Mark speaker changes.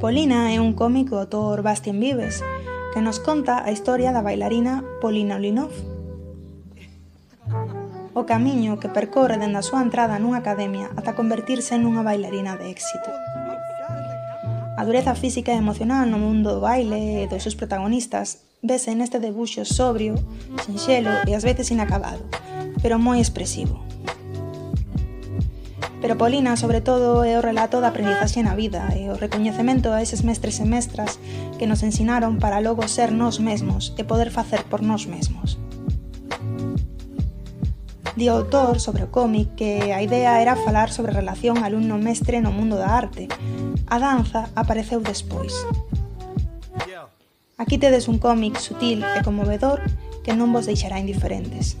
Speaker 1: Polina é un cómico do autor Bastien Vives que nos conta a historia da bailarina Polina Olinov. O camiño que percorre dende a súa entrada nunha academia ata convertirse nunha bailarina de éxito. A dureza física e emocional no mundo do baile e dos seus protagonistas vese neste debuxo sobrio, sinxelo e ás veces inacabado, pero moi expresivo. Pero Polina, sobre todo, é o relato da aprendizaxe na vida e o recoñecemento a eses mestres e mestras que nos ensinaron para logo ser nós mesmos e poder facer por nós mesmos. Di o autor sobre o cómic que a idea era falar sobre a relación alumno-mestre no mundo da arte. A danza apareceu despois, Aquí tedes un cómic sutil e conmovedor que non vos deixará indiferentes.